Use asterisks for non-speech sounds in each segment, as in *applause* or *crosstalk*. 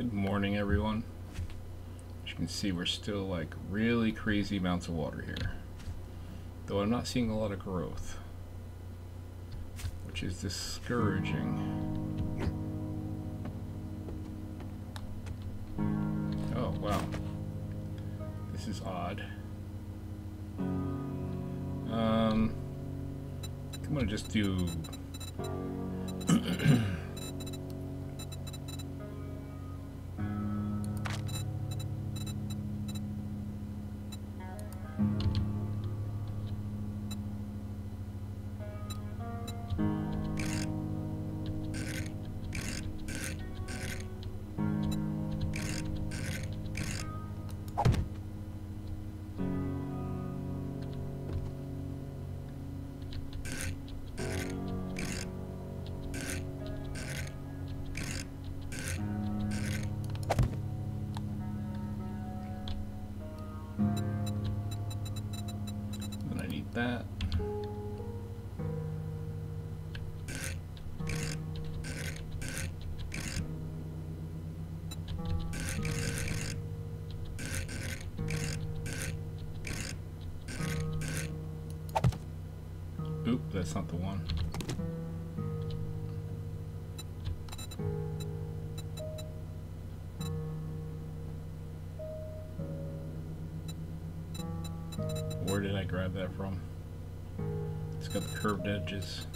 Good morning, everyone. As you can see, we're still like really crazy amounts of water here. Though I'm not seeing a lot of growth, which is discouraging. Oh, wow. This is odd. Um, I'm gonna just do edges.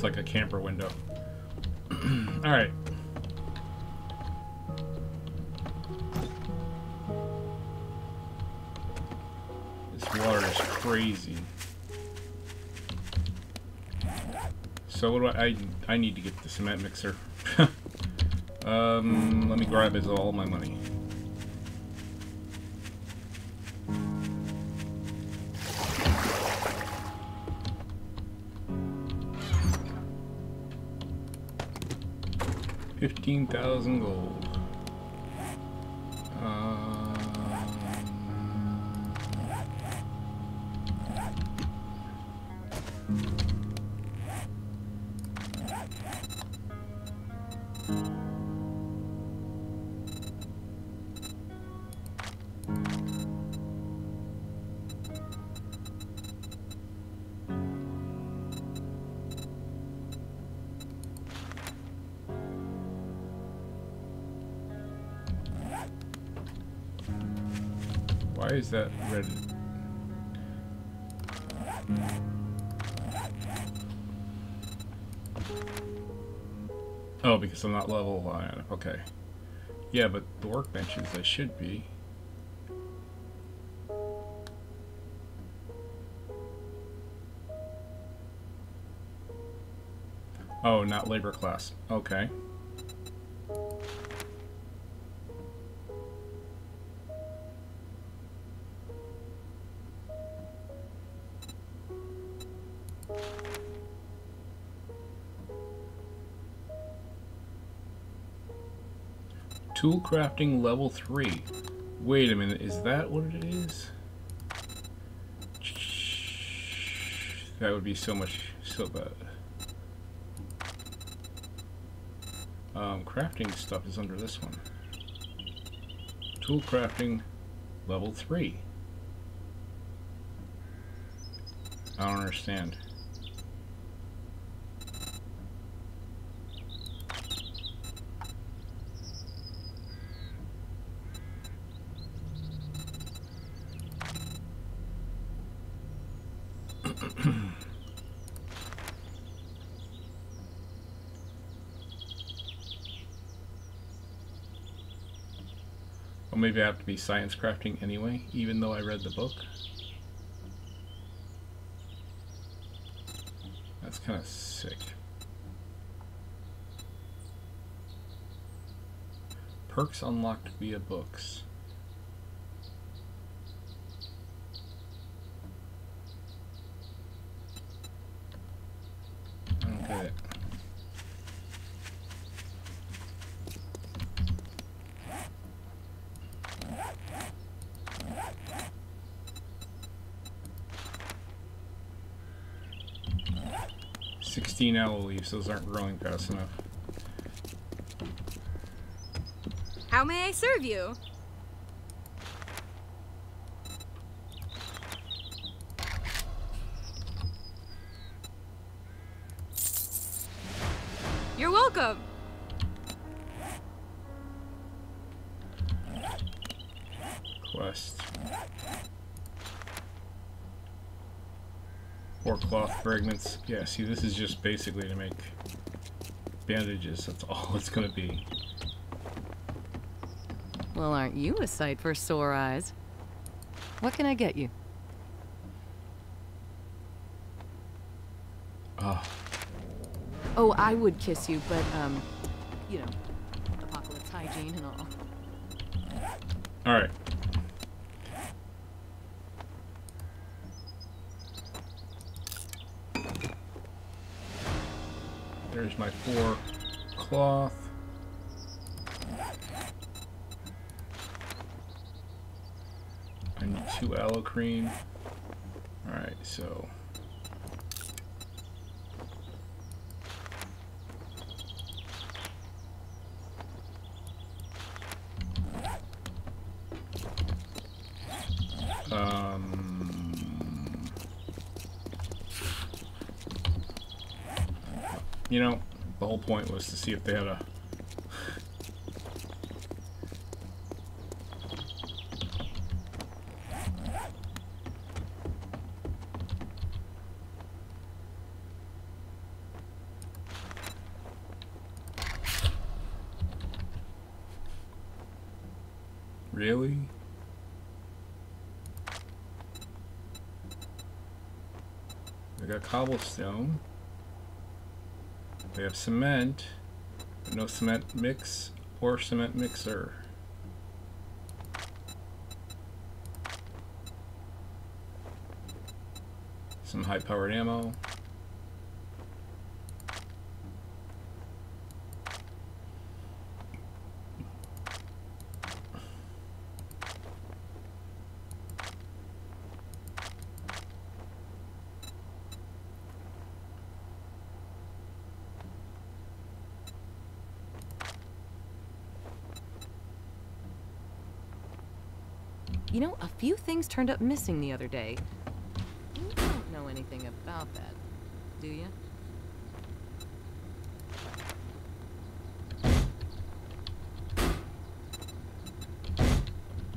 Looks like a camper window. *clears throat* Alright. This water is crazy. So what do I, I I need to get the cement mixer. *laughs* um let me grab his all my money. Fifteen thousand gold. Because I'm not level. Okay. Yeah, but the workbenches, they should be. Oh, not labor class. Okay. Tool crafting level 3. Wait a minute, is that what it is? That would be so much, so bad. Um, crafting stuff is under this one. Tool crafting level 3. I don't understand. Well, maybe have to be science crafting anyway, even though I read the book. That's kind of sick. Perks unlocked via books. 16 aloe leaves. Those aren't growing fast enough. How may I serve you? Cloth fragments. Yeah, see, this is just basically to make bandages. That's all *laughs* it's gonna be. Well, aren't you a sight for sore eyes? What can I get you? Ah, Oh, I would kiss you, but, um, you know, apocalypse hygiene and all. alright. There's my four cloth. I need two aloe cream. Alright, so. Um, you know, the whole point was to see if they had a. Really? I got cobblestone. They have cement, but no cement mix or cement mixer. Some high powered ammo. Few things turned up missing the other day. You don't know anything about that, do you?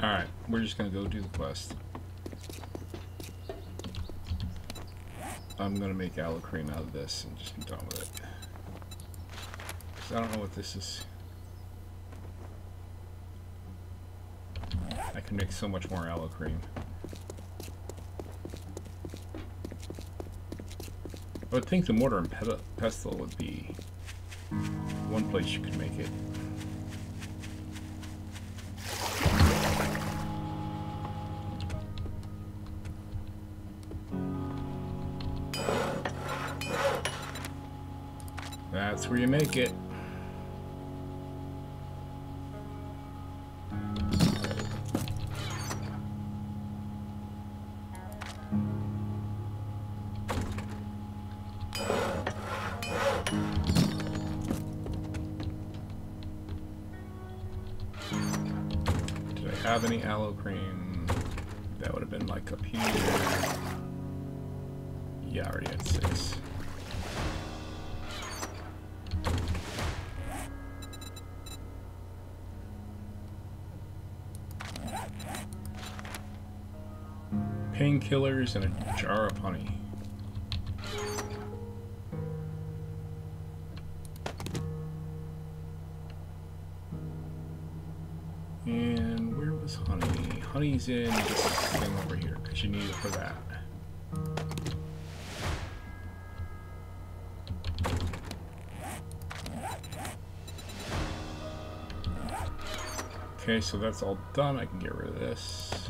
Alright, we're just gonna go do the quest. I'm gonna make aloe cream out of this and just be done with it. Because I don't know what this is. Can make so much more aloe cream. I would think the mortar and pestle would be one place you could make it. That's where you make it. Have any aloe cream? That would have been like up here. Yeah, I already had six. Painkillers and a jar of honey. these in this thing over here, because you need it for that. Okay, so that's all done. I can get rid of this.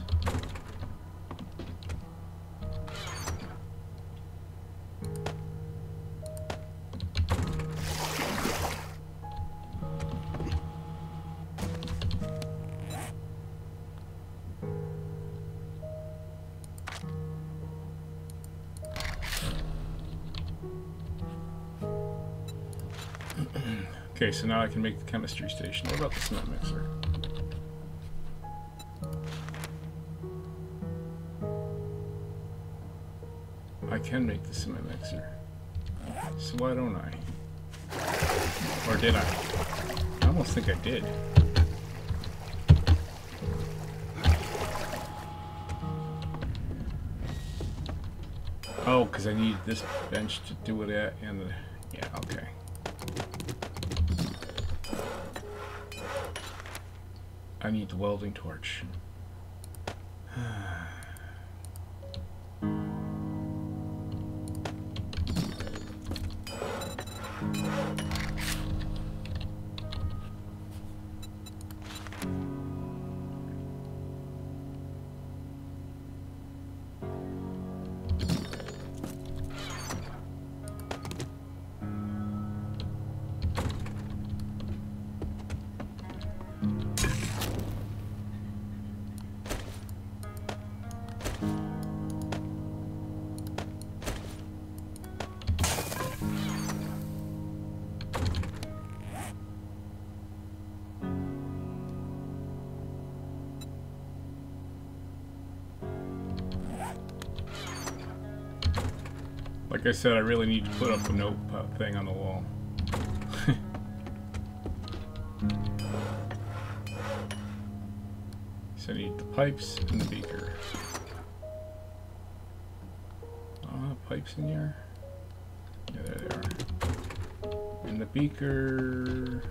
So now I can make the chemistry station. What about the cement mixer? I can make the cement mixer. So why don't I? Or did I? I almost think I did. Oh, because I need this bench to do it at, and the, yeah, okay. I need the welding torch. *sighs* *sighs* Like I said, I really need to put up a note thing on the wall. *laughs* so I need the pipes and the beaker. Uh, pipes in here? Yeah, there they are. And the beaker...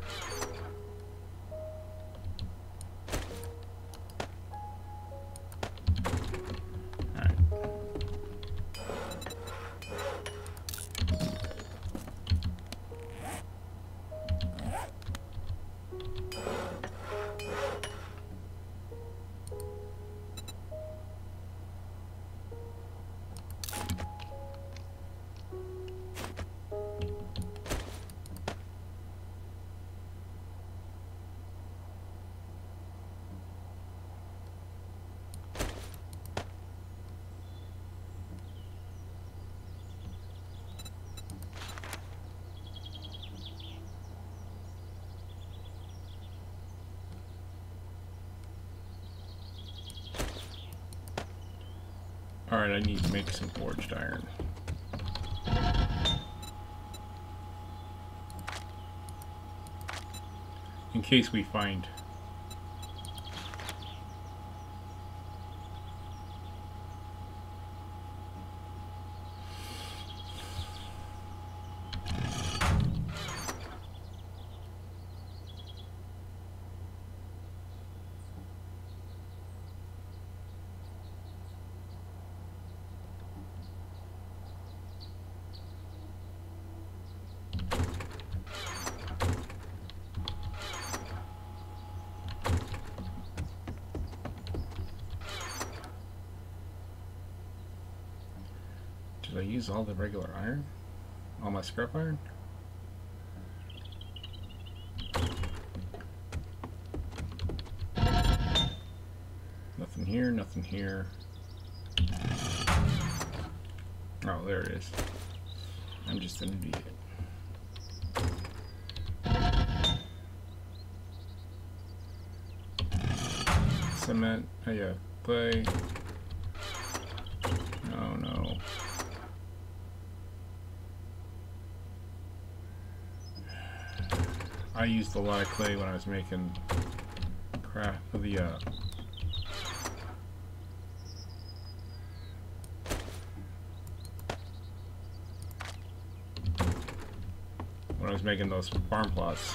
Alright, I need to make some forged iron. In case we find Did I use all the regular iron? All my scrap iron? Nothing here, nothing here. Oh, there it is. I'm just an idiot. Cement, oh yeah, clay. No, no. I used a lot of clay when I was making craft for the uh when I was making those farm plots.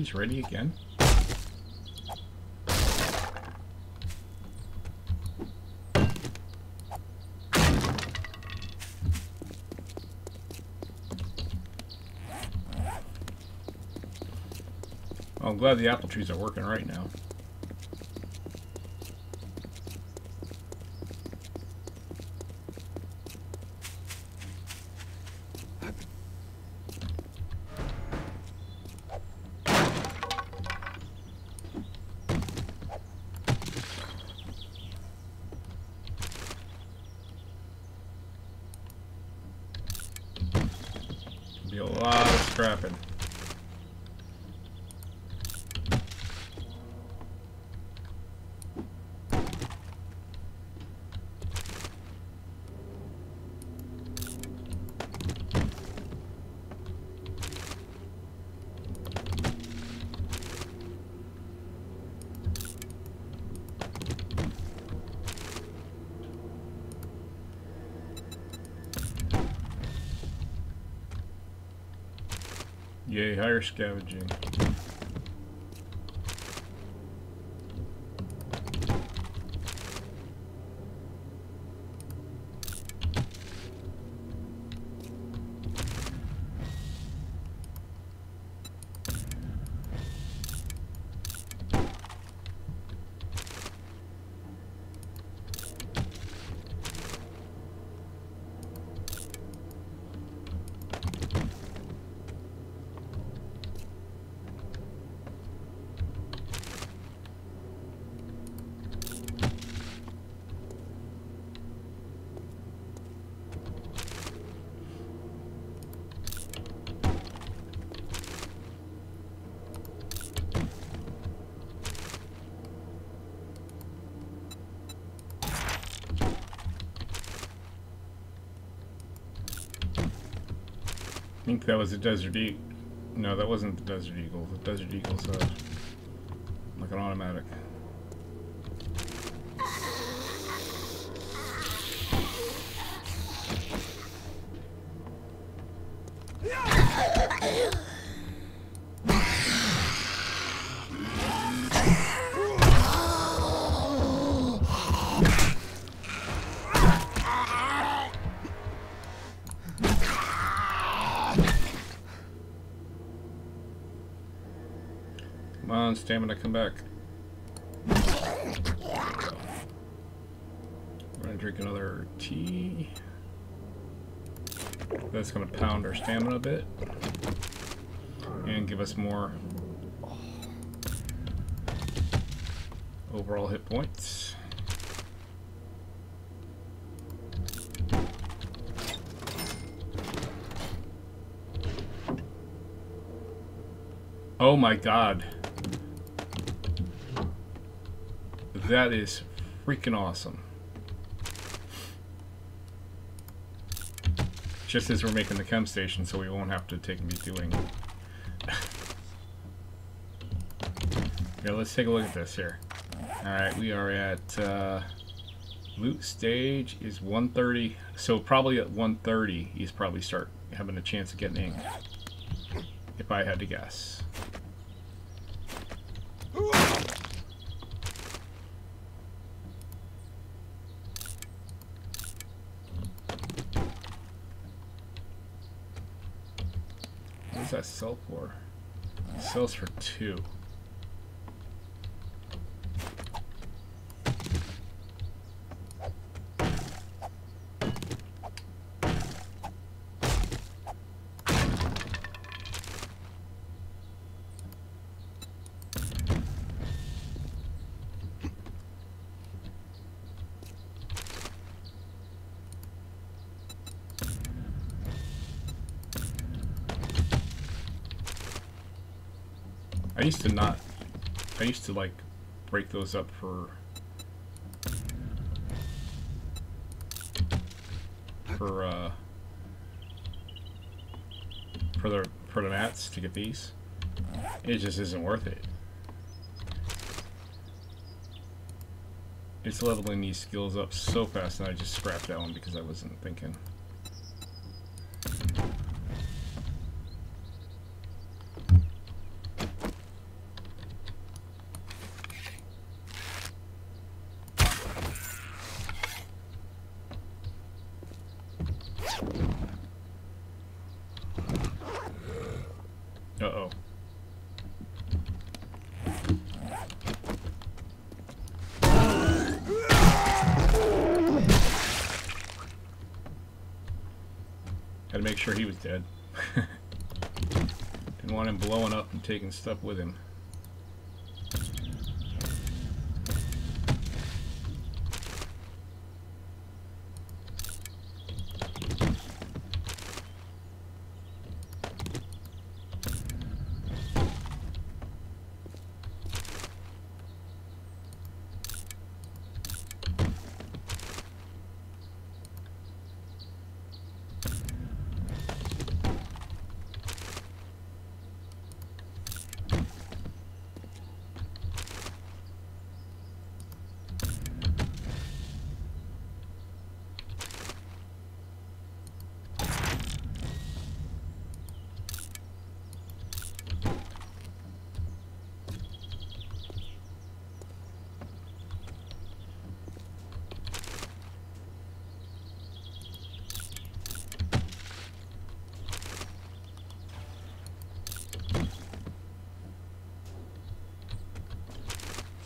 Ready again? I'm glad the apple trees are working right now. Be a lot of scrapping. Yay, higher scavenging. Think that was a desert eagle. No, that wasn't the desert eagle. The desert eagle's like an automatic. Come on, stamina, come back. We're gonna drink another tea. That's gonna pound our stamina a bit. And give us more overall hit points. Oh my god. That is freaking awesome. Just as we're making the chem station, so we won't have to take be doing. *laughs* here, let's take a look at this here. Alright, we are at uh, loot stage is 130. So probably at 130, he's probably start having a chance of getting ink. If I had to guess. What does that sell for? It sells for two. Used to not. I used to like break those up for for uh for the for the mats to get these. It just isn't worth it. It's leveling these skills up so fast, and I just scrapped that one because I wasn't thinking. sure he was dead. Didn't want him blowing up and taking stuff with him.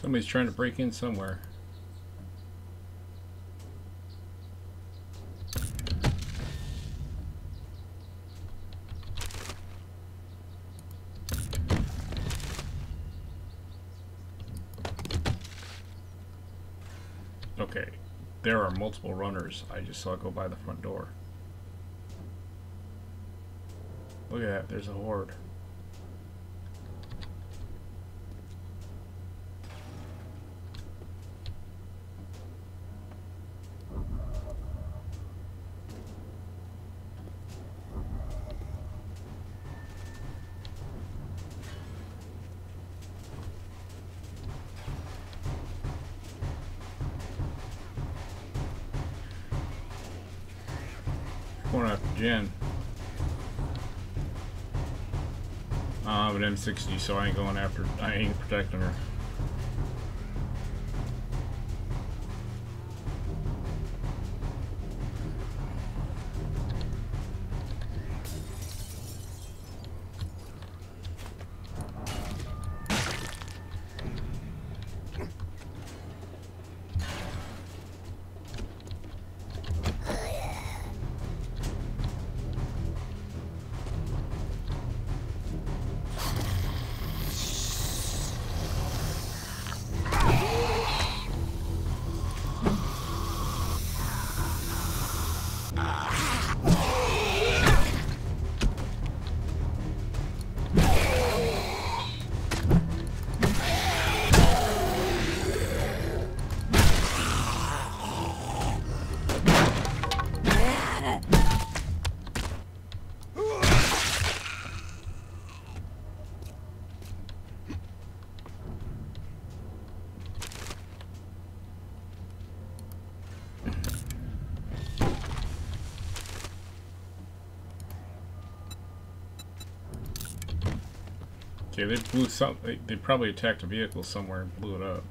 Somebody's trying to break in somewhere. Okay, there are multiple runners. I just saw go by the front door. Look at that, there's a horde. 60, so I ain't going after, I ain't protecting her. Okay, they blew some. They, they probably attacked a vehicle somewhere and blew it up.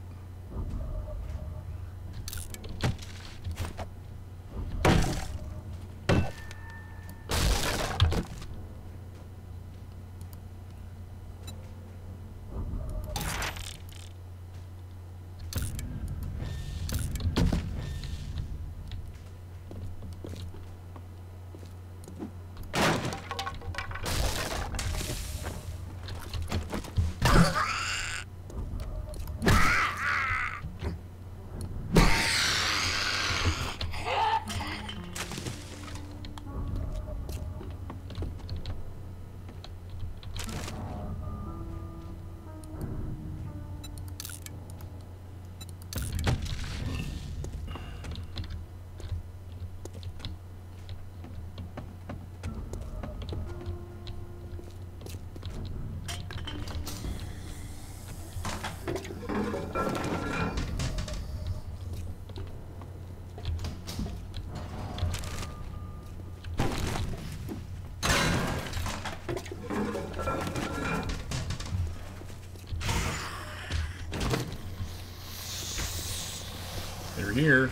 They're here.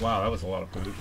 Wow, that was a lot of food.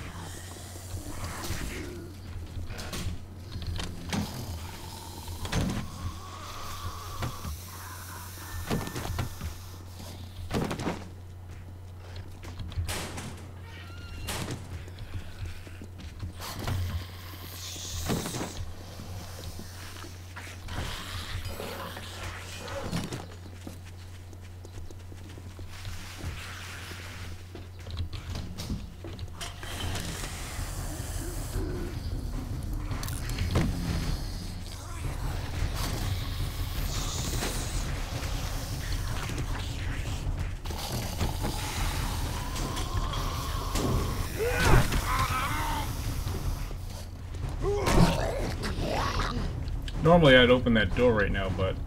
Normally I'd open that door right now, but...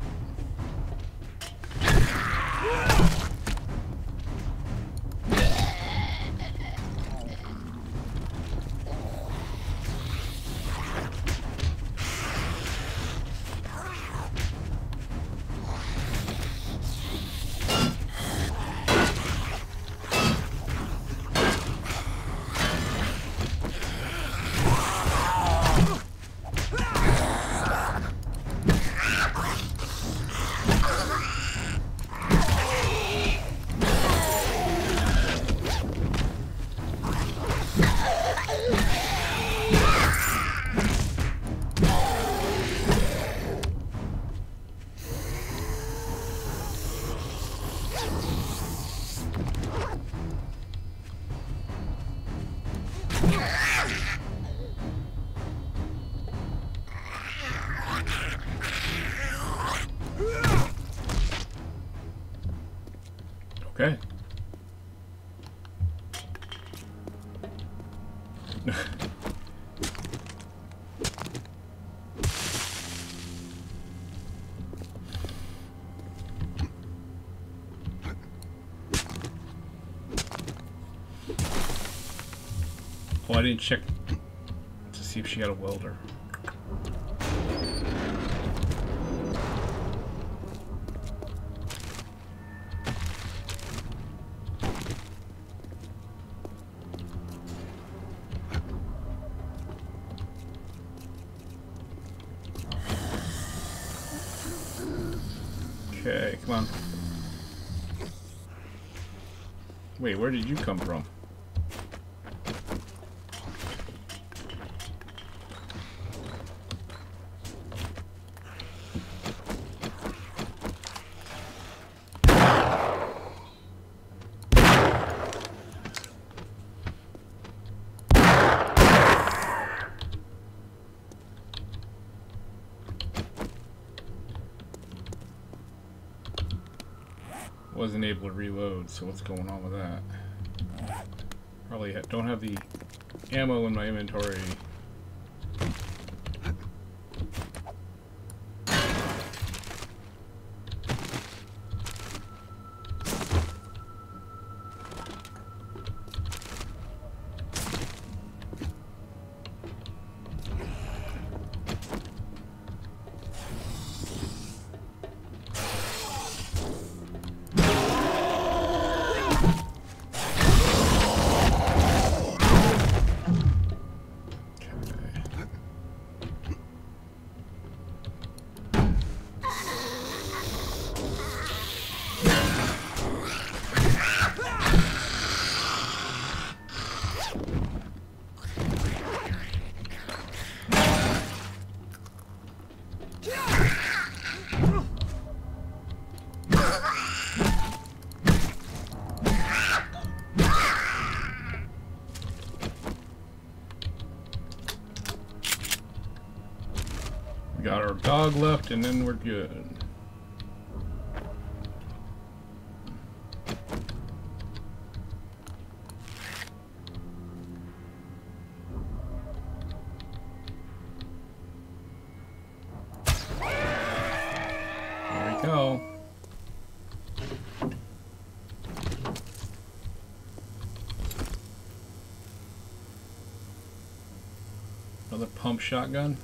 I didn't check to see if she had a welder. Okay, come on. Wait, where did you come from? Wasn't able to reload, so what's going on with that? Probably don't have the ammo in my inventory. Dog left, and then we're good. Another pump shotgun.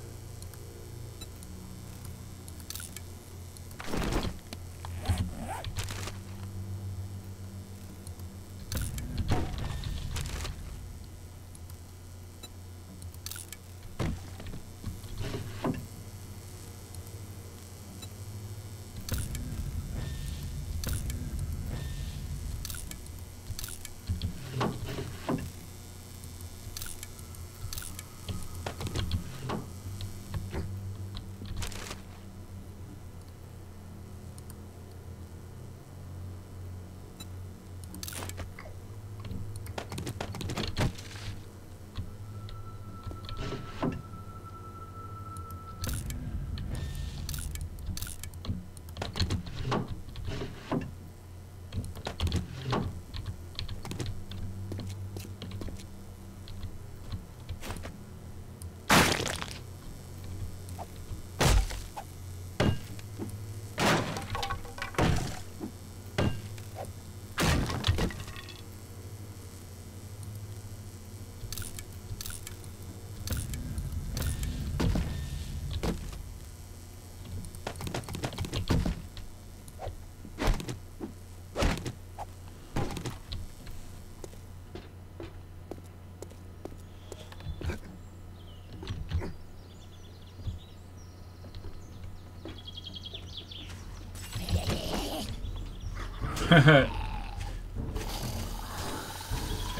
*laughs* they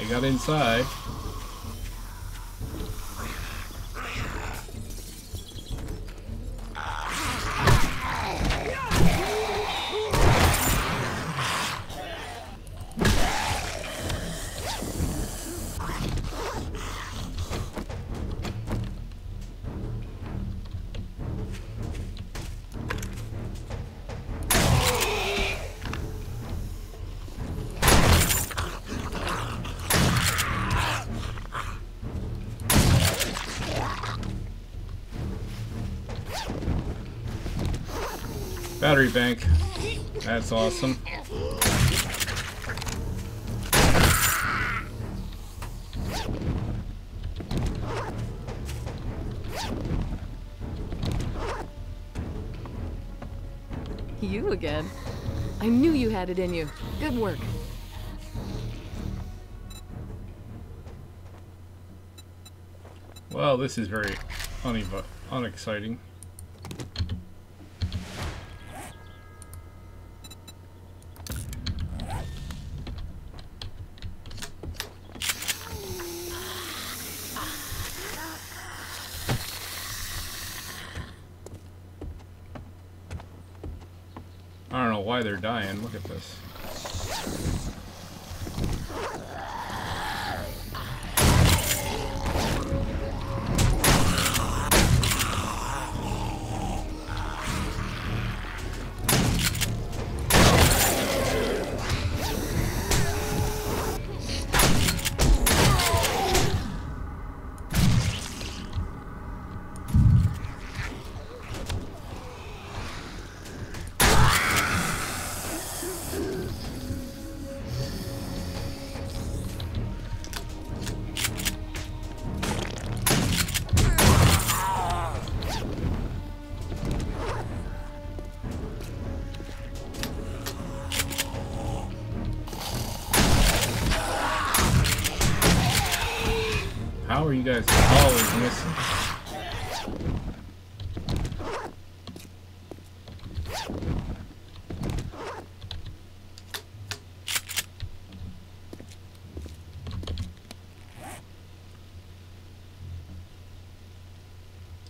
got inside. Battery bank. That's awesome. You again. I knew you had it in you. Good work. Well, this is very unev- unexciting. I don't know why they're dying. Look at this.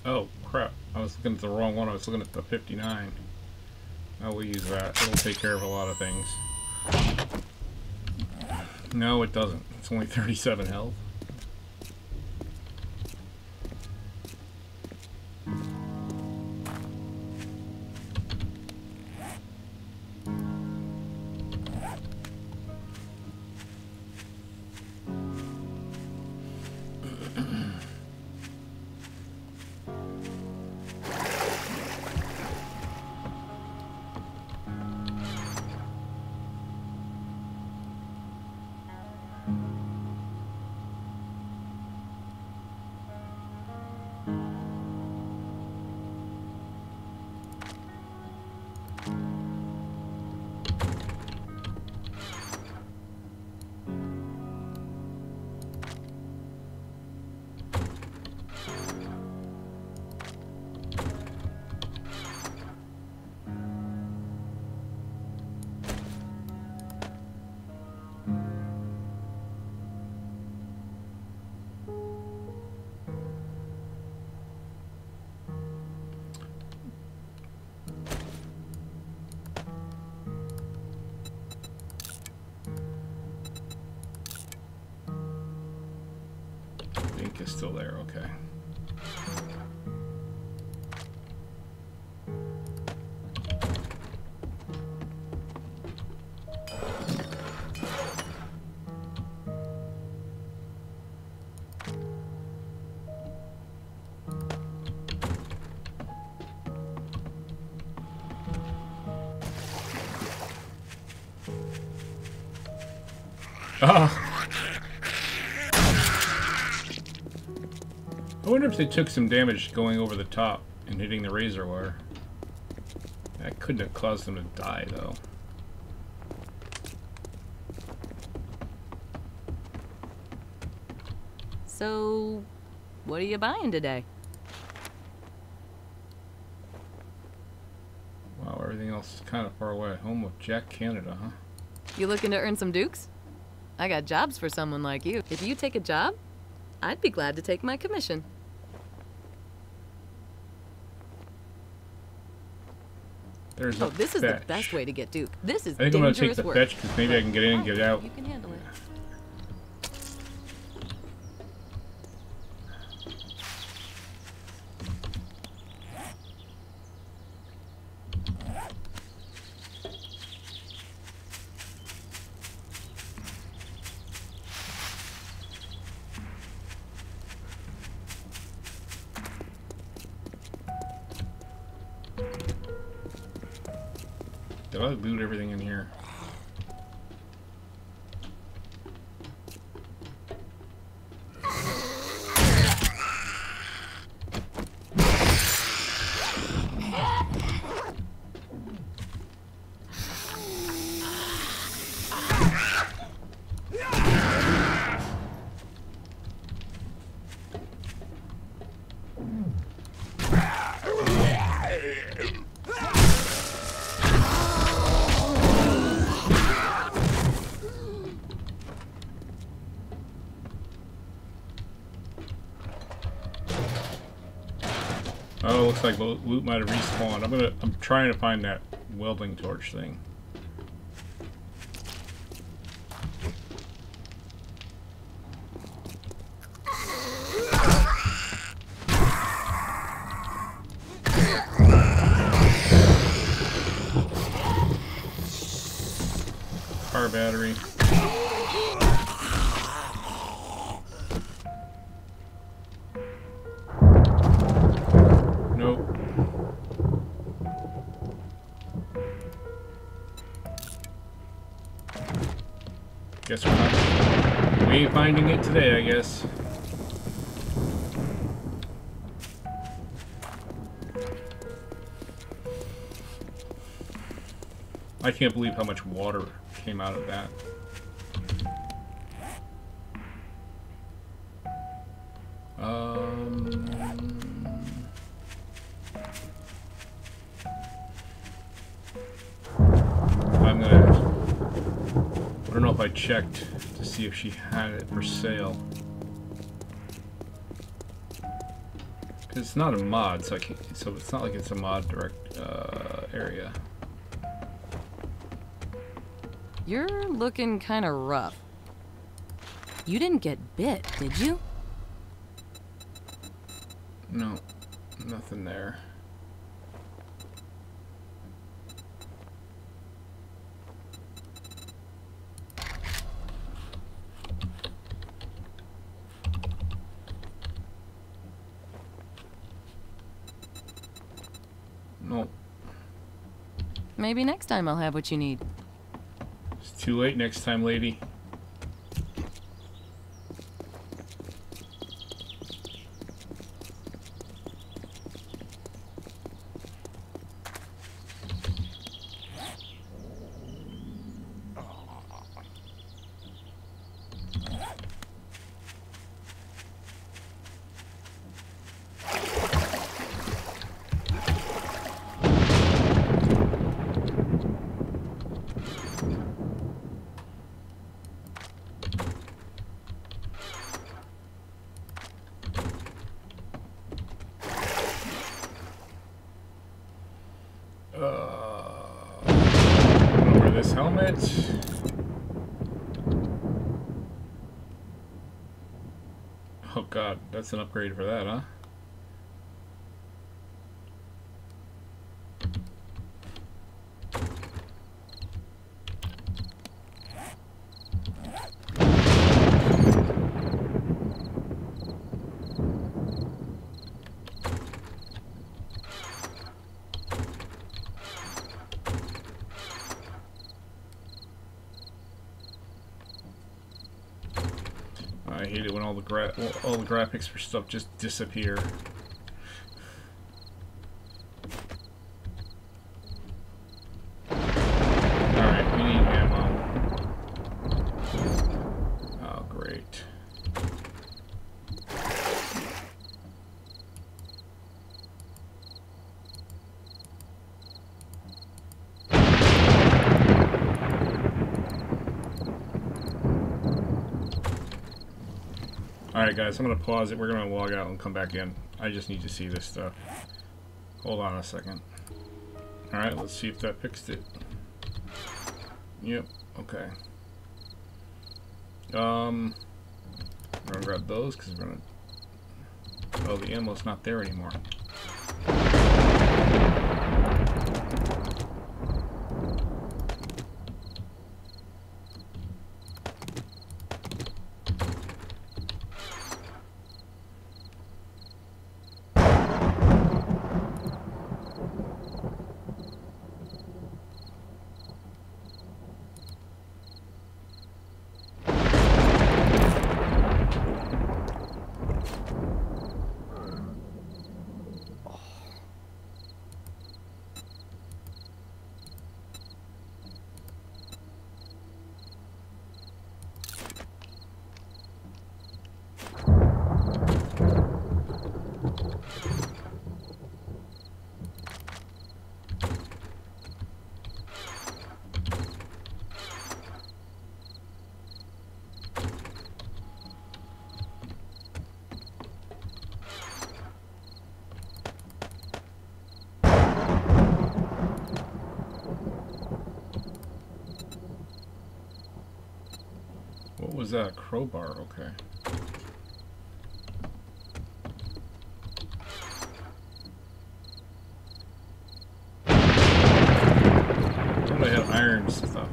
Oh, crap. I was looking at the wrong one. I was looking at the 59. Oh, we'll use that. It'll take care of a lot of things. No, it doesn't. It's only 37 health. Ah! I wonder if they took some damage going over the top and hitting the razor wire. That couldn't have caused them to die, though. So, what are you buying today? Wow, everything else is kind of far away. Home of Jack Canada, huh? You looking to earn some dukes? I got jobs for someone like you. If you take a job, I'd be glad to take my commission. There's Oh, a this is the best way to get duke. This is I think I'm gonna take the work. fetch because maybe I can get in and get out. You can handle it. Oh, looks like loot might have respawned. I'm gonna. I'm trying to find that welding torch thing. Finding it today, I guess. I can't believe how much water came out of that. She had it for sale. Cause it's not a mod, so I can't. So it's not like it's a mod direct uh, area. You're looking kind of rough. You didn't get bit, did you? No, nothing there. No, Maybe next time I'll have what you need. it's too late next time, lady. Uh, I'm gonna wear this helmet. Oh god, that's an upgrade for that, huh? I hate it when all the gra all the graphics for stuff just disappear. Alright, we need ammo. Oh, great. Alright guys, I'm gonna pause it. We're gonna log out and come back in. I just need to see this stuff. Hold on a second. Alright, let's see if that fixed it. Yep, okay. Um, we're gonna grab those because we're gonna. Oh, the ammo's not there anymore. What was that? A crowbar? Okay. Had iron stuff.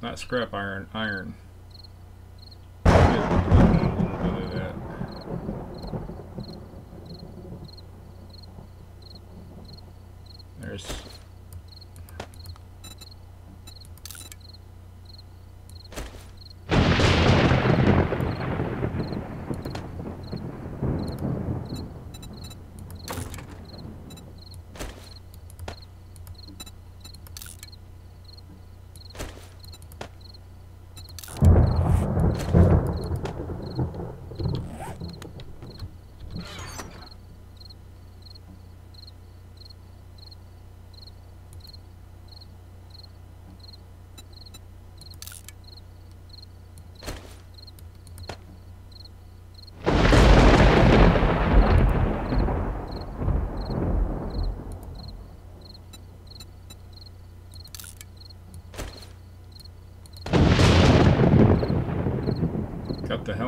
Not scrap iron, iron. Get a little bit of that. There's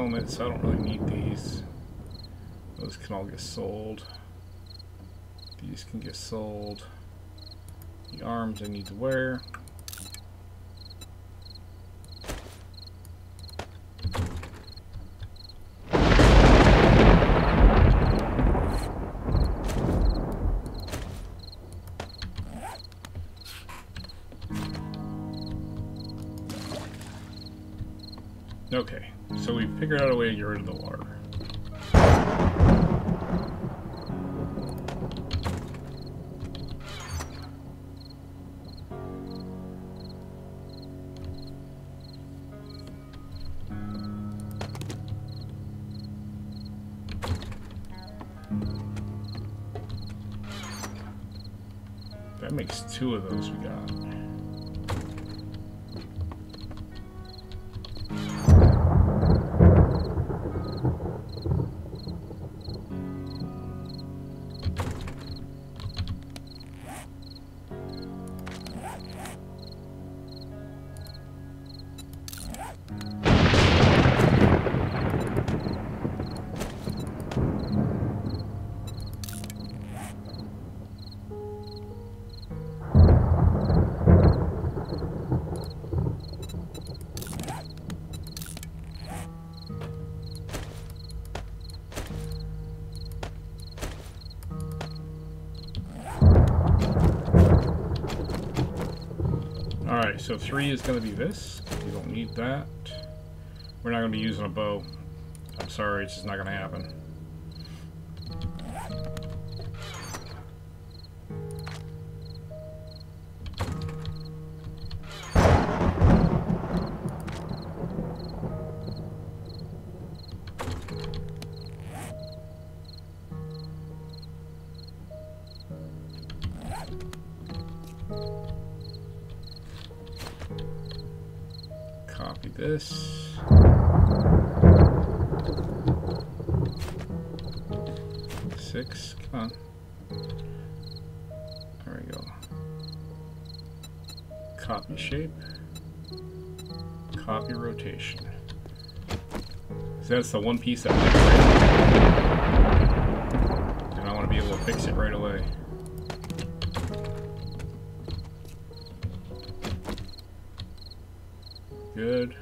Helmets, I don't really need these. Those can all get sold. These can get sold. The arms I need to wear. Figured out a way to get rid of the water. That makes two of those we got. So three is going to be this. We don't need that. We're not going to be using a bow. I'm sorry, it's just not going to happen. So that's the one piece that might break. And I want to be able to fix it right away. Good.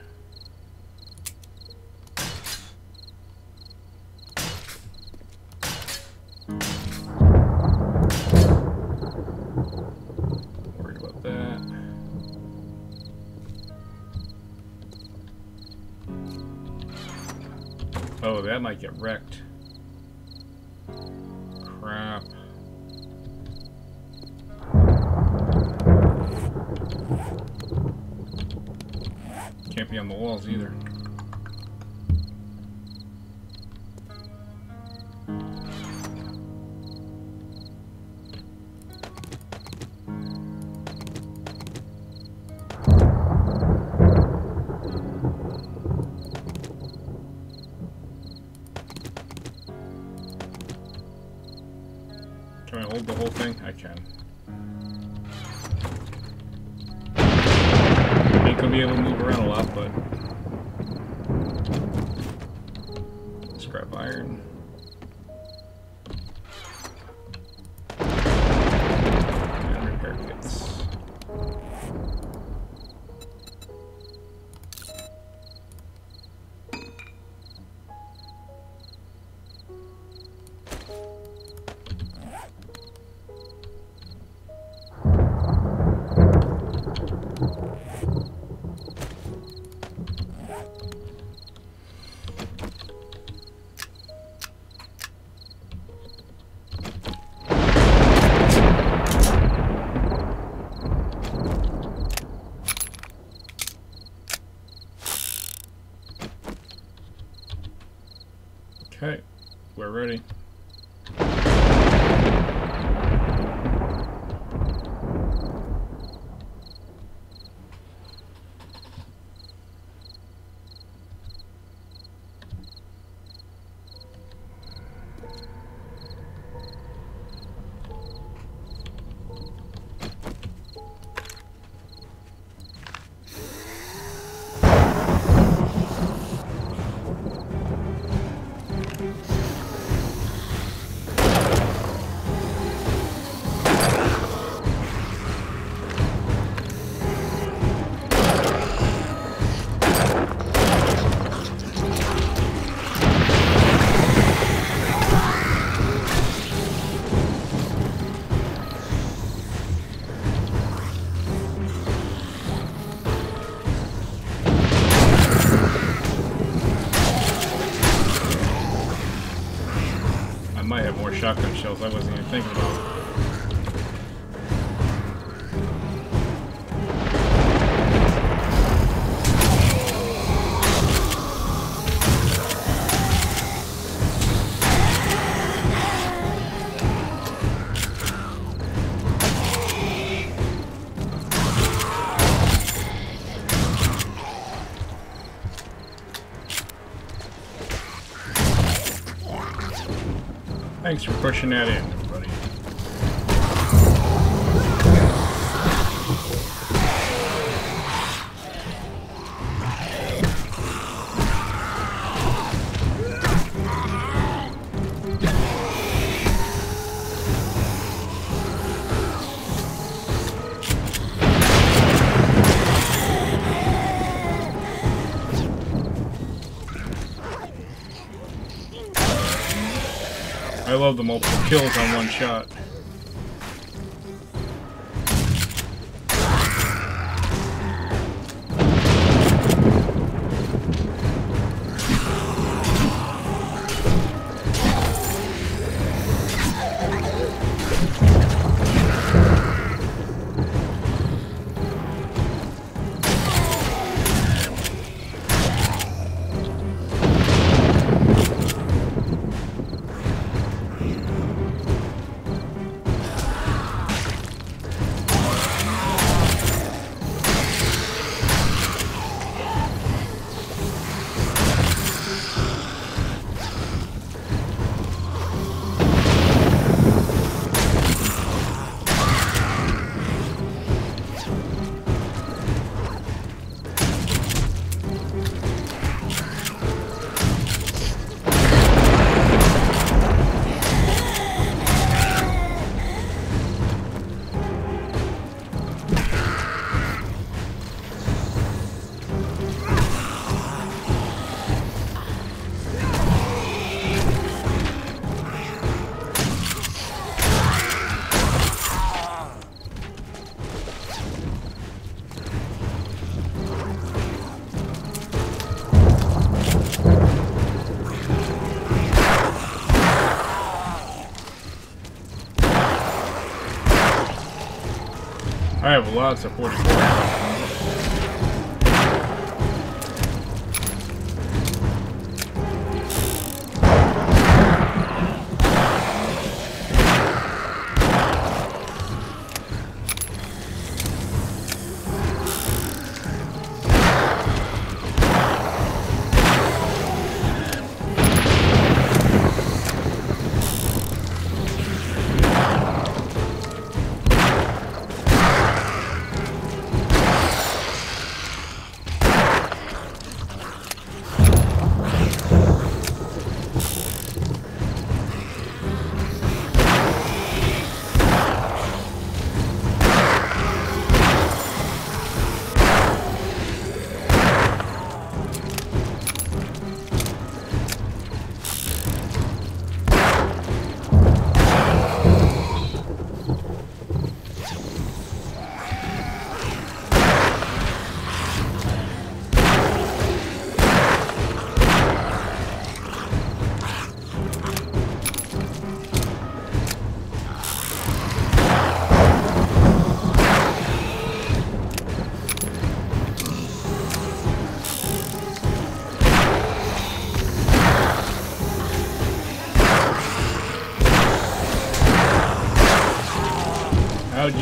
That might get wrecked. Crap. Can't be on the walls either. We're shotgun shells I wasn't even thinking about. Thanks for pushing that in, love the multiple kills on one shot. I have lots of 44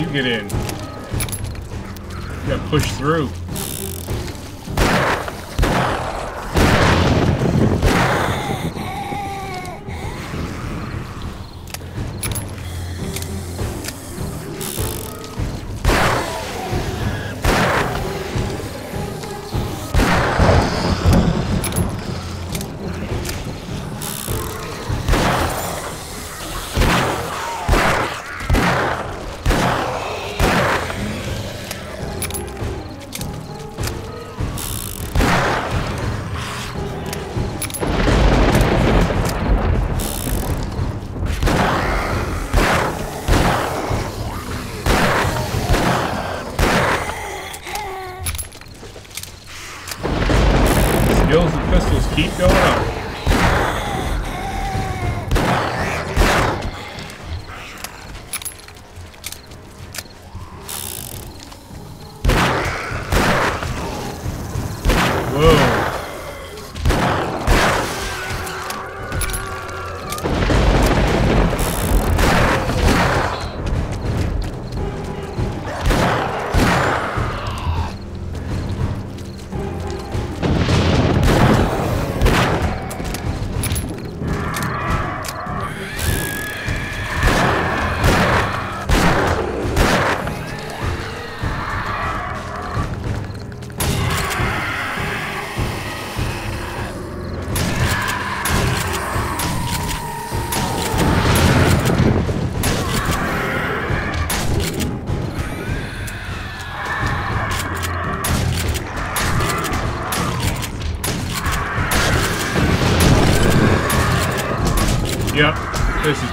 you get in? You got pushed through.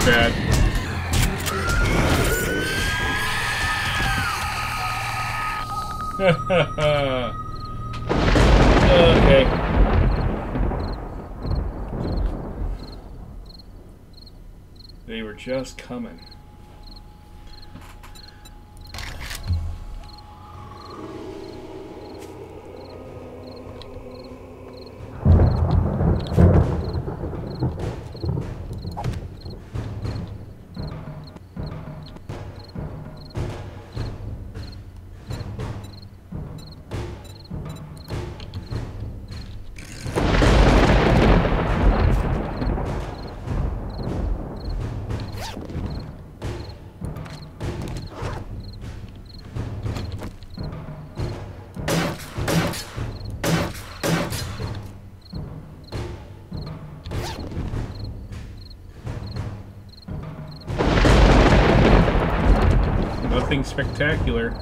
Bad. *laughs* okay. They were just coming. Spectacular.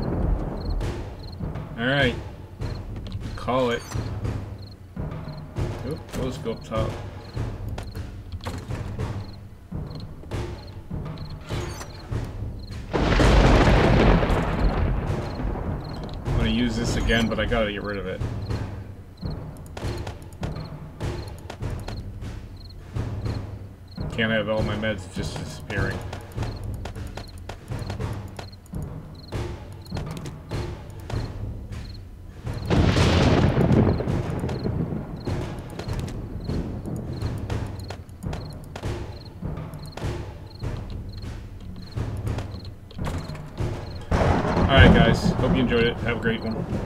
Alright. Call it. Oop, let's go up top. I'm gonna use this again, but I gotta get rid of it. Can't have all my meds just disappearing. Enjoyed it. Have a great one.